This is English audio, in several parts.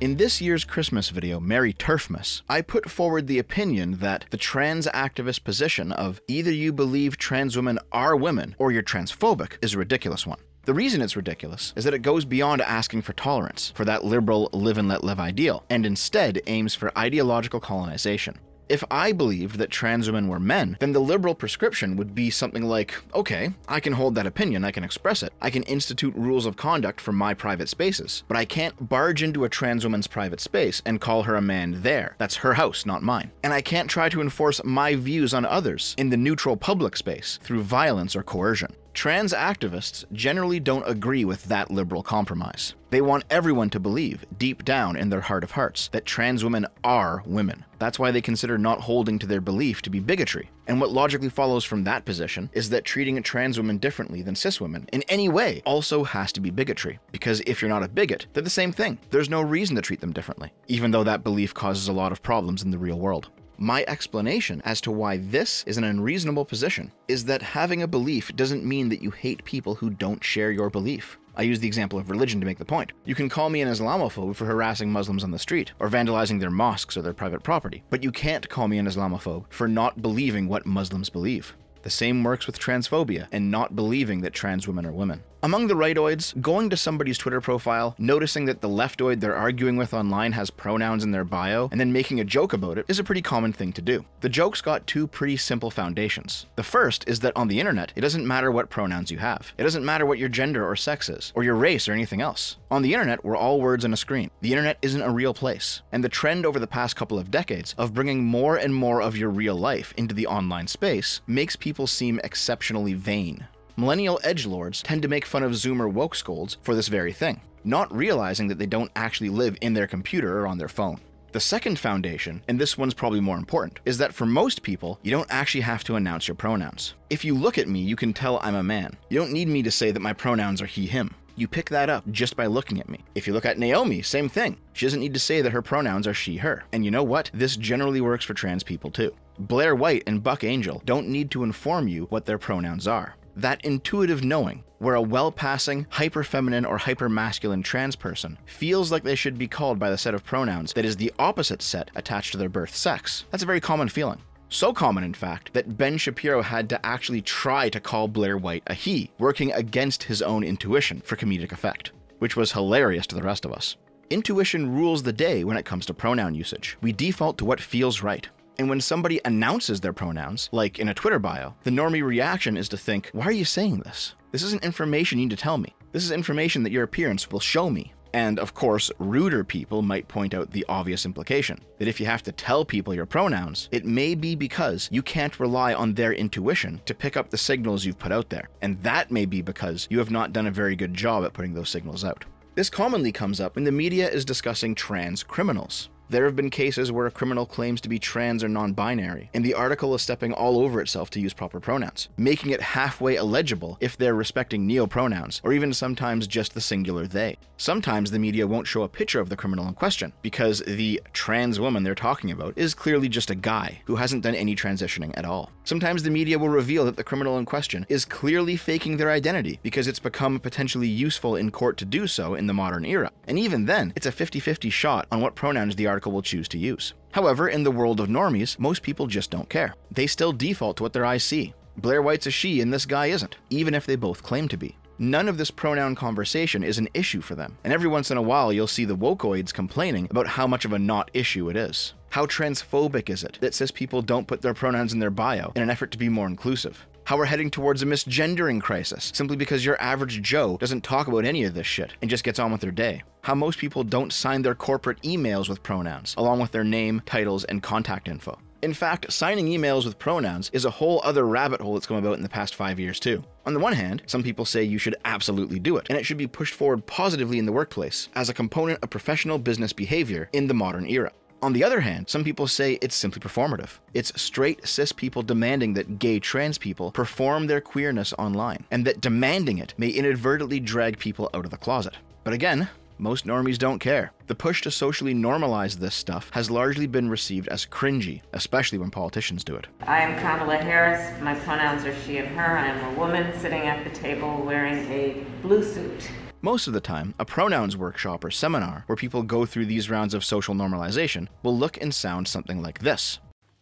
In this year's Christmas video, Merry TERFmas, I put forward the opinion that the trans activist position of either you believe trans women are women or you're transphobic is a ridiculous one. The reason it's ridiculous is that it goes beyond asking for tolerance, for that liberal live and let live ideal, and instead aims for ideological colonization. If I believed that trans women were men, then the liberal prescription would be something like, okay, I can hold that opinion, I can express it, I can institute rules of conduct for my private spaces, but I can't barge into a trans woman's private space and call her a man there. That's her house, not mine. And I can't try to enforce my views on others in the neutral public space through violence or coercion. Trans activists generally don't agree with that liberal compromise. They want everyone to believe, deep down in their heart of hearts, that trans women are women. That's why they consider not holding to their belief to be bigotry. And what logically follows from that position is that treating a trans woman differently than cis women in any way also has to be bigotry. Because if you're not a bigot, they're the same thing. There's no reason to treat them differently, even though that belief causes a lot of problems in the real world. My explanation as to why this is an unreasonable position is that having a belief doesn't mean that you hate people who don't share your belief. I use the example of religion to make the point. You can call me an Islamophobe for harassing Muslims on the street, or vandalizing their mosques or their private property, but you can't call me an Islamophobe for not believing what Muslims believe. The same works with transphobia and not believing that trans women are women. Among the rightoids, going to somebody's Twitter profile, noticing that the leftoid they're arguing with online has pronouns in their bio, and then making a joke about it is a pretty common thing to do. The joke's got two pretty simple foundations. The first is that on the internet, it doesn't matter what pronouns you have. It doesn't matter what your gender or sex is, or your race or anything else. On the internet, we're all words on a screen. The internet isn't a real place. And the trend over the past couple of decades of bringing more and more of your real life into the online space makes people seem exceptionally vain millennial edgelords tend to make fun of Zoomer woke scolds for this very thing, not realizing that they don't actually live in their computer or on their phone. The second foundation, and this one's probably more important, is that for most people, you don't actually have to announce your pronouns. If you look at me, you can tell I'm a man. You don't need me to say that my pronouns are he, him. You pick that up just by looking at me. If you look at Naomi, same thing. She doesn't need to say that her pronouns are she, her. And you know what? This generally works for trans people too. Blair White and Buck Angel don't need to inform you what their pronouns are that intuitive knowing where a well passing, hyper feminine, or hyper masculine trans person feels like they should be called by the set of pronouns that is the opposite set attached to their birth sex. That's a very common feeling. So common, in fact, that Ben Shapiro had to actually try to call Blair White a he, working against his own intuition for comedic effect, which was hilarious to the rest of us. Intuition rules the day when it comes to pronoun usage. We default to what feels right. And when somebody announces their pronouns, like in a Twitter bio, the normie reaction is to think, why are you saying this? This isn't information you need to tell me. This is information that your appearance will show me. And of course, ruder people might point out the obvious implication that if you have to tell people your pronouns, it may be because you can't rely on their intuition to pick up the signals you've put out there. And that may be because you have not done a very good job at putting those signals out. This commonly comes up when the media is discussing trans criminals. There have been cases where a criminal claims to be trans or non binary, and the article is stepping all over itself to use proper pronouns, making it halfway illegible if they're respecting neopronouns, or even sometimes just the singular they. Sometimes the media won't show a picture of the criminal in question, because the trans woman they're talking about is clearly just a guy who hasn't done any transitioning at all. Sometimes the media will reveal that the criminal in question is clearly faking their identity because it's become potentially useful in court to do so in the modern era. And even then, it's a 50 50 shot on what pronouns the article will choose to use. However, in the world of normies, most people just don't care. They still default to what their eyes see. Blair White's a she and this guy isn't, even if they both claim to be. None of this pronoun conversation is an issue for them, and every once in a while you'll see the wokeoids complaining about how much of a not issue it is. How transphobic is it that cis people don't put their pronouns in their bio in an effort to be more inclusive? How we're heading towards a misgendering crisis simply because your average Joe doesn't talk about any of this shit and just gets on with their day. How most people don't sign their corporate emails with pronouns, along with their name, titles, and contact info. In fact, signing emails with pronouns is a whole other rabbit hole that's come about in the past five years, too. On the one hand, some people say you should absolutely do it, and it should be pushed forward positively in the workplace as a component of professional business behavior in the modern era. On the other hand, some people say it's simply performative. It's straight cis people demanding that gay trans people perform their queerness online, and that demanding it may inadvertently drag people out of the closet. But again, most normies don't care. The push to socially normalize this stuff has largely been received as cringy, especially when politicians do it. I am Kamala Harris. My pronouns are she and her. I am a woman sitting at the table wearing a blue suit. Most of the time, a pronouns workshop or seminar where people go through these rounds of social normalization will look and sound something like this.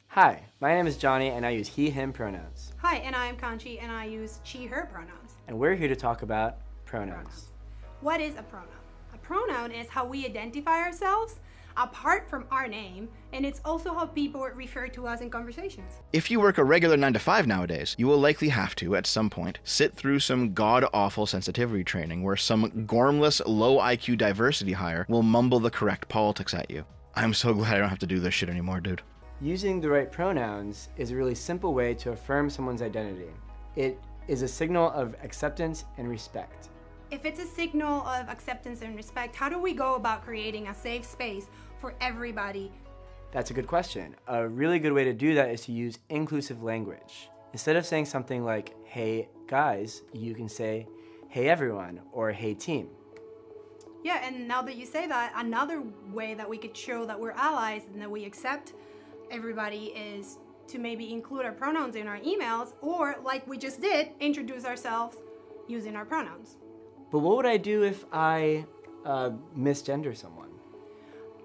Hi, my name is Johnny and I use he, him pronouns. Hi, and I'm Kanchi and I use she, her pronouns. And we're here to talk about pronouns. What is a pronoun? A pronoun is how we identify ourselves apart from our name, and it's also how people refer to us in conversations. If you work a regular 9 to 5 nowadays, you will likely have to, at some point, sit through some god awful sensitivity training where some gormless, low IQ diversity hire will mumble the correct politics at you. I'm so glad I don't have to do this shit anymore, dude. Using the right pronouns is a really simple way to affirm someone's identity. It is a signal of acceptance and respect. If it's a signal of acceptance and respect, how do we go about creating a safe space for everybody? That's a good question. A really good way to do that is to use inclusive language. Instead of saying something like, hey guys, you can say, hey everyone, or hey team. Yeah, and now that you say that, another way that we could show that we're allies and that we accept everybody is to maybe include our pronouns in our emails, or like we just did, introduce ourselves using our pronouns. But what would I do if I uh, misgender someone?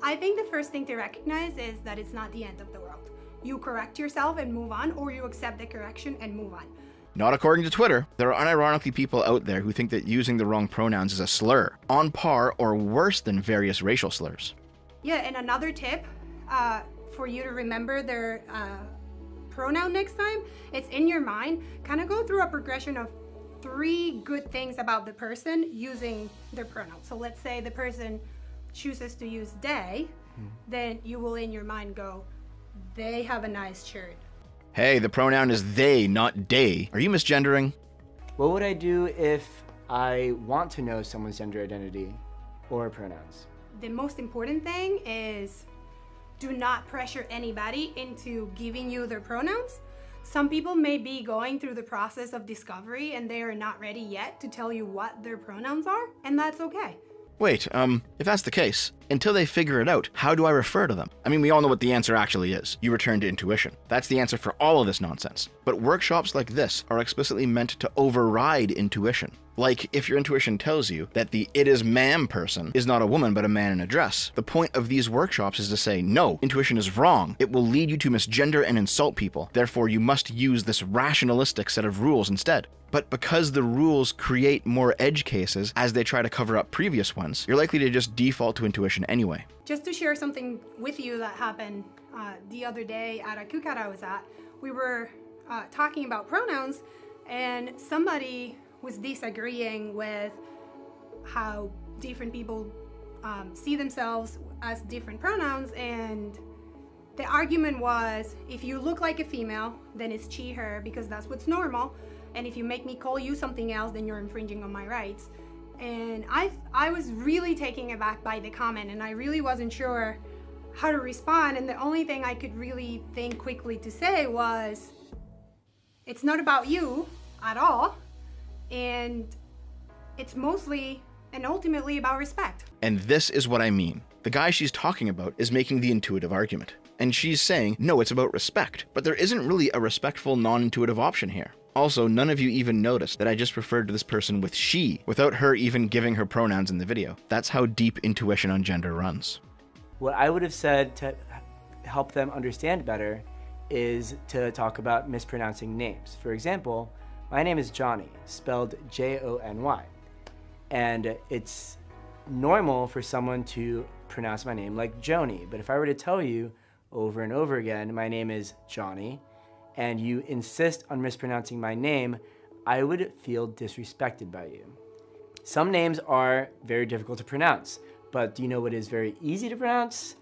I think the first thing to recognize is that it's not the end of the world. You correct yourself and move on, or you accept the correction and move on. Not according to Twitter. There are unironically people out there who think that using the wrong pronouns is a slur, on par or worse than various racial slurs. Yeah, and another tip uh, for you to remember their uh, pronoun next time, it's in your mind. Kind of go through a progression of three good things about the person using their pronoun. So let's say the person chooses to use they, mm. then you will in your mind go, they have a nice shirt. Hey, the pronoun is they, not they. Are you misgendering? What would I do if I want to know someone's gender identity or pronouns? The most important thing is do not pressure anybody into giving you their pronouns. Some people may be going through the process of discovery and they are not ready yet to tell you what their pronouns are, and that's okay. Wait, um, if that's the case, until they figure it out, how do I refer to them? I mean, we all know what the answer actually is. You return to intuition. That's the answer for all of this nonsense. But workshops like this are explicitly meant to override intuition. Like if your intuition tells you that the it is ma'am person is not a woman but a man in a dress. The point of these workshops is to say, no, intuition is wrong. It will lead you to misgender and insult people. Therefore, you must use this rationalistic set of rules instead. But because the rules create more edge cases as they try to cover up previous ones, you're likely to just default to intuition anyway. Just to share something with you that happened uh, the other day at a cookout I was at, we were uh, talking about pronouns, and somebody was disagreeing with how different people um, see themselves as different pronouns and the argument was if you look like a female then it's she her because that's what's normal and if you make me call you something else then you're infringing on my rights. And I I was really taken aback by the comment and I really wasn't sure how to respond and the only thing I could really think quickly to say was it's not about you at all and it's mostly and ultimately about respect. And this is what I mean. The guy she's talking about is making the intuitive argument. And she's saying, no, it's about respect. But there isn't really a respectful, non intuitive option here. Also, none of you even noticed that I just referred to this person with she, without her even giving her pronouns in the video. That's how deep intuition on gender runs. What I would have said to help them understand better is to talk about mispronouncing names. For example, my name is Johnny, spelled J O N Y. And it's normal for someone to pronounce my name like Joni, but if I were to tell you over and over again, my name is Johnny, and you insist on mispronouncing my name, I would feel disrespected by you. Some names are very difficult to pronounce, but do you know what is very easy to pronounce?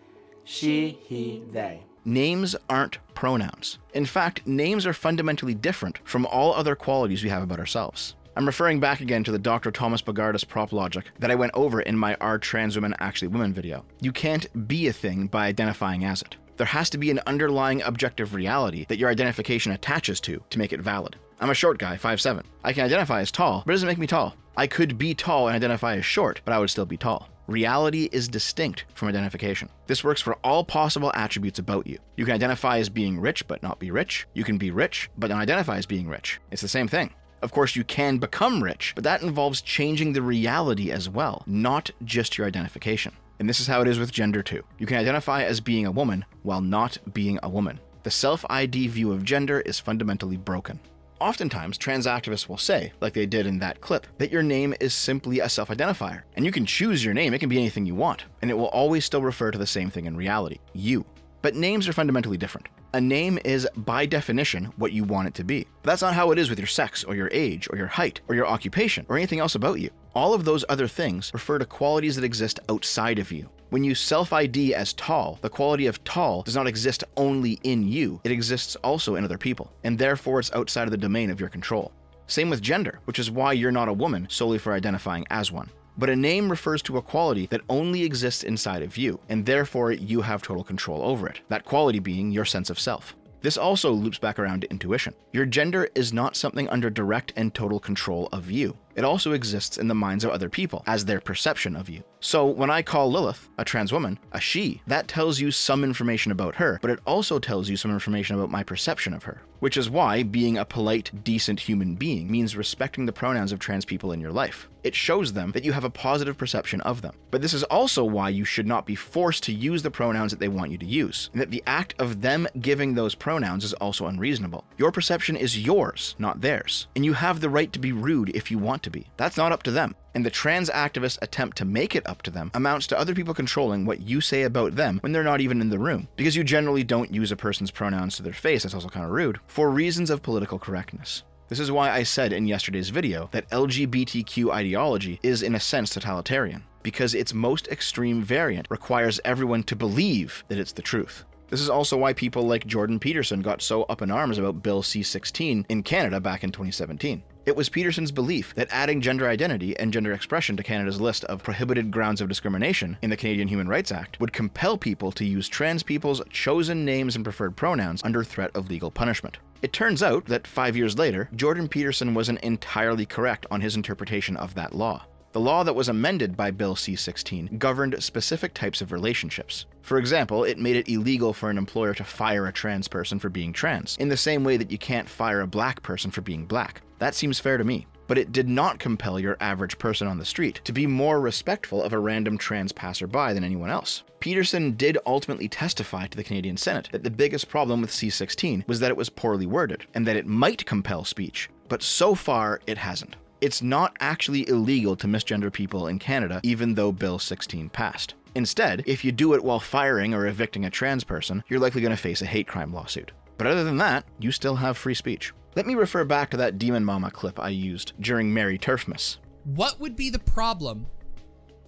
She, he, they. Names aren't pronouns. In fact, names are fundamentally different from all other qualities we have about ourselves. I'm referring back again to the Dr. Thomas Bogardus prop logic that I went over in my Are Trans Women Actually Women video. You can't be a thing by identifying as it. There has to be an underlying objective reality that your identification attaches to to make it valid. I'm a short guy, 5'7. I can identify as tall, but it doesn't make me tall. I could be tall and identify as short, but I would still be tall. Reality is distinct from identification. This works for all possible attributes about you. You can identify as being rich but not be rich. You can be rich but not identify as being rich. It's the same thing. Of course, you can become rich, but that involves changing the reality as well, not just your identification. And this is how it is with gender too. You can identify as being a woman while not being a woman. The self ID view of gender is fundamentally broken. Oftentimes, trans activists will say, like they did in that clip, that your name is simply a self identifier. And you can choose your name, it can be anything you want, and it will always still refer to the same thing in reality you. But names are fundamentally different. A name is, by definition, what you want it to be. But that's not how it is with your sex, or your age, or your height, or your occupation, or anything else about you. All of those other things refer to qualities that exist outside of you. When you self ID as tall, the quality of tall does not exist only in you, it exists also in other people, and therefore it's outside of the domain of your control. Same with gender, which is why you're not a woman solely for identifying as one. But a name refers to a quality that only exists inside of you, and therefore you have total control over it, that quality being your sense of self. This also loops back around to intuition. Your gender is not something under direct and total control of you. It also exists in the minds of other people as their perception of you. So when I call Lilith, a trans woman, a she, that tells you some information about her, but it also tells you some information about my perception of her. Which is why being a polite, decent human being means respecting the pronouns of trans people in your life. It shows them that you have a positive perception of them. But this is also why you should not be forced to use the pronouns that they want you to use, and that the act of them giving those pronouns is also unreasonable. Your perception is yours, not theirs, and you have the right to be rude if you want to be. That's not up to them. And the trans activist attempt to make it up to them amounts to other people controlling what you say about them when they're not even in the room. Because you generally don't use a person's pronouns to their face, that's also kind of rude, for reasons of political correctness. This is why I said in yesterday's video that LGBTQ ideology is in a sense totalitarian, because its most extreme variant requires everyone to believe that it's the truth. This is also why people like Jordan Peterson got so up in arms about Bill C 16 in Canada back in 2017. It was Peterson's belief that adding gender identity and gender expression to Canada's list of prohibited grounds of discrimination in the Canadian Human Rights Act would compel people to use trans people's chosen names and preferred pronouns under threat of legal punishment. It turns out that five years later, Jordan Peterson wasn't entirely correct on his interpretation of that law. The law that was amended by Bill C 16 governed specific types of relationships. For example, it made it illegal for an employer to fire a trans person for being trans, in the same way that you can't fire a black person for being black. That seems fair to me. But it did not compel your average person on the street to be more respectful of a random trans passerby than anyone else. Peterson did ultimately testify to the Canadian Senate that the biggest problem with C 16 was that it was poorly worded, and that it might compel speech, but so far it hasn't. It's not actually illegal to misgender people in Canada, even though Bill 16 passed. Instead, if you do it while firing or evicting a trans person, you're likely going to face a hate crime lawsuit. But other than that, you still have free speech. Let me refer back to that Demon Mama clip I used during Merry TERFmas. What would be the problem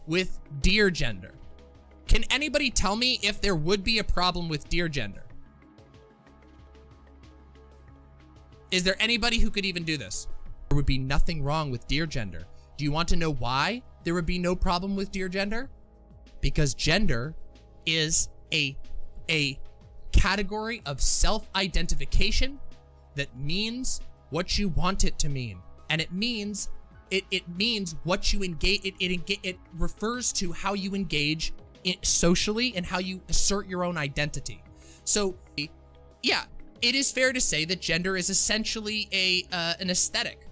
with deer gender? Can anybody tell me if there would be a problem with deer gender? Is there anybody who could even do this? There would be nothing wrong with deer gender. Do you want to know why there would be no problem with deer gender? Because gender is a a category of self-identification that means what you want it to mean. And it means it, it means what you engage it, it it refers to how you engage socially and how you assert your own identity. So yeah, it is fair to say that gender is essentially a uh, an aesthetic.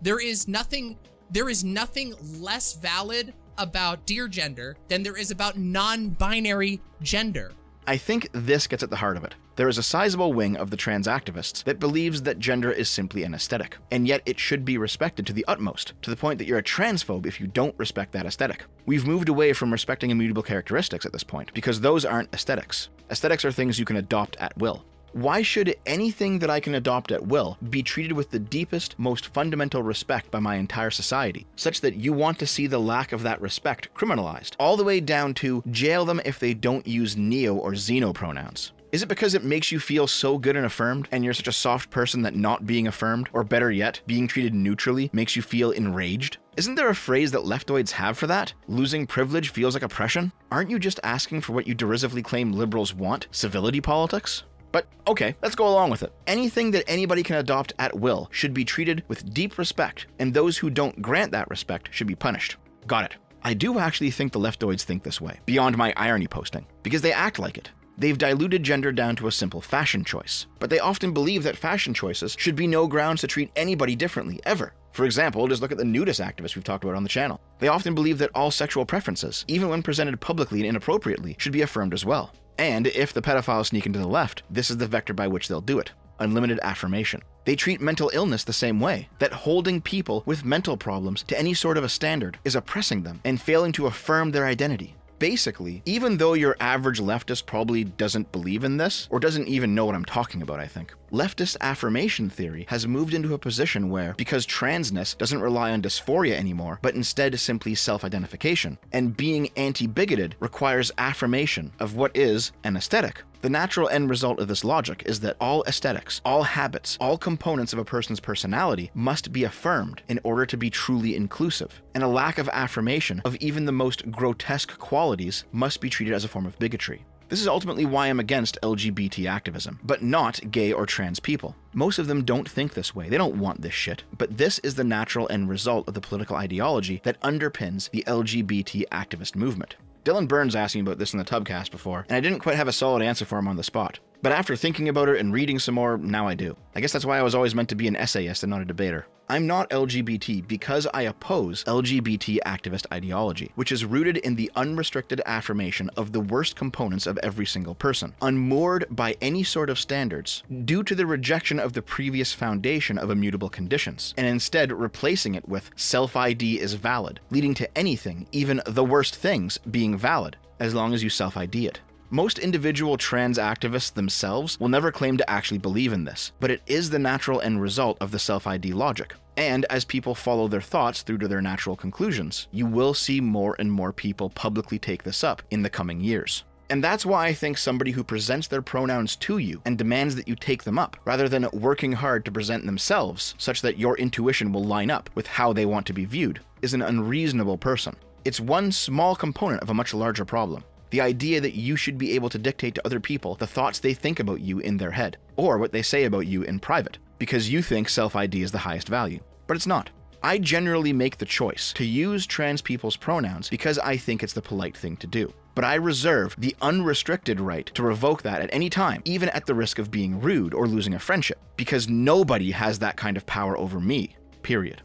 There is nothing there is nothing less valid about deer gender than there is about non-binary gender. I think this gets at the heart of it. There is a sizable wing of the trans activists that believes that gender is simply an aesthetic, and yet it should be respected to the utmost, to the point that you're a transphobe if you don't respect that aesthetic. We've moved away from respecting immutable characteristics at this point, because those aren't aesthetics. Aesthetics are things you can adopt at will. Why should anything that I can adopt at will be treated with the deepest, most fundamental respect by my entire society, such that you want to see the lack of that respect criminalized, all the way down to jail them if they don't use neo or xeno pronouns? Is it because it makes you feel so good and affirmed, and you're such a soft person that not being affirmed, or better yet, being treated neutrally, makes you feel enraged? Isn't there a phrase that leftoids have for that? Losing privilege feels like oppression? Aren't you just asking for what you derisively claim liberals want civility politics? But okay, let's go along with it. Anything that anybody can adopt at will should be treated with deep respect, and those who don't grant that respect should be punished. Got it. I do actually think the leftoids think this way, beyond my irony posting, because they act like it. They've diluted gender down to a simple fashion choice, but they often believe that fashion choices should be no grounds to treat anybody differently, ever. For example, just look at the nudist activists we've talked about on the channel. They often believe that all sexual preferences, even when presented publicly and inappropriately, should be affirmed as well. And if the pedophiles sneak into the left, this is the vector by which they'll do it unlimited affirmation. They treat mental illness the same way, that holding people with mental problems to any sort of a standard is oppressing them and failing to affirm their identity. Basically, even though your average leftist probably doesn't believe in this, or doesn't even know what I'm talking about, I think, leftist affirmation theory has moved into a position where, because transness doesn't rely on dysphoria anymore, but instead simply self identification, and being anti bigoted requires affirmation of what is an aesthetic, the natural end result of this logic is that all aesthetics, all habits, all components of a person's personality must be affirmed in order to be truly inclusive, and a lack of affirmation of even the most grotesque qualities must be treated as a form of bigotry. This is ultimately why I'm against LGBT activism, but not gay or trans people. Most of them don't think this way, they don't want this shit, but this is the natural end result of the political ideology that underpins the LGBT activist movement. Dylan Burns asked me about this in the Tubcast before, and I didn't quite have a solid answer for him on the spot. But after thinking about it and reading some more, now I do. I guess that's why I was always meant to be an essayist and not a debater. I'm not LGBT because I oppose LGBT activist ideology, which is rooted in the unrestricted affirmation of the worst components of every single person, unmoored by any sort of standards, due to the rejection of the previous foundation of immutable conditions, and instead replacing it with self ID is valid, leading to anything, even the worst things, being valid, as long as you self ID it. Most individual trans activists themselves will never claim to actually believe in this, but it is the natural end result of the self ID logic. And as people follow their thoughts through to their natural conclusions, you will see more and more people publicly take this up in the coming years. And that's why I think somebody who presents their pronouns to you and demands that you take them up, rather than working hard to present themselves such that your intuition will line up with how they want to be viewed, is an unreasonable person. It's one small component of a much larger problem. The idea that you should be able to dictate to other people the thoughts they think about you in their head, or what they say about you in private, because you think self ID is the highest value. But it's not. I generally make the choice to use trans people's pronouns because I think it's the polite thing to do. But I reserve the unrestricted right to revoke that at any time, even at the risk of being rude or losing a friendship, because nobody has that kind of power over me, period.